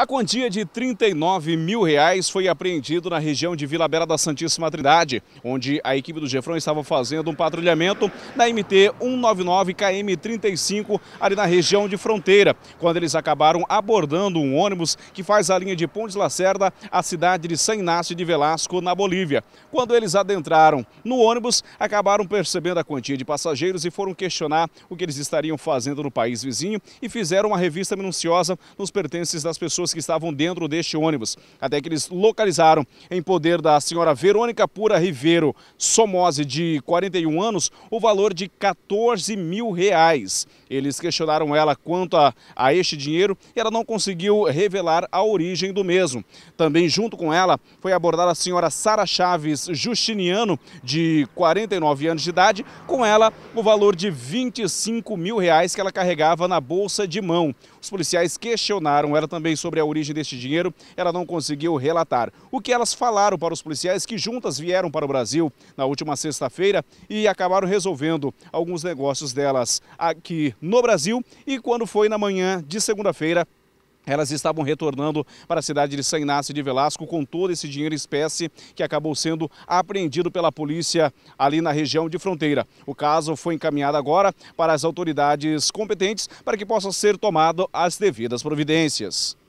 A quantia de 39 mil reais foi apreendido na região de Vila Bela da Santíssima Trindade, onde a equipe do Gefrão estava fazendo um patrulhamento na MT 199 KM 35, ali na região de fronteira, quando eles acabaram abordando um ônibus que faz a linha de Pontes Lacerda à cidade de San Inácio de Velasco, na Bolívia. Quando eles adentraram no ônibus, acabaram percebendo a quantia de passageiros e foram questionar o que eles estariam fazendo no país vizinho e fizeram uma revista minuciosa nos pertences das pessoas pessoas que estavam dentro deste ônibus, até que eles localizaram em poder da senhora Verônica Pura Ribeiro Somose, de 41 anos, o valor de 14 mil reais. Eles questionaram ela quanto a, a este dinheiro e ela não conseguiu revelar a origem do mesmo. Também junto com ela foi abordada a senhora Sara Chaves Justiniano, de 49 anos de idade, com ela o valor de 25 mil reais que ela carregava na bolsa de mão. Os policiais questionaram ela também sobre a origem deste dinheiro, ela não conseguiu relatar. O que elas falaram para os policiais que juntas vieram para o Brasil na última sexta-feira e acabaram resolvendo alguns negócios delas aqui no Brasil e quando foi na manhã de segunda-feira, elas estavam retornando para a cidade de São Inácio de Velasco com todo esse dinheiro em espécie que acabou sendo apreendido pela polícia ali na região de fronteira. O caso foi encaminhado agora para as autoridades competentes para que possam ser tomadas as devidas providências.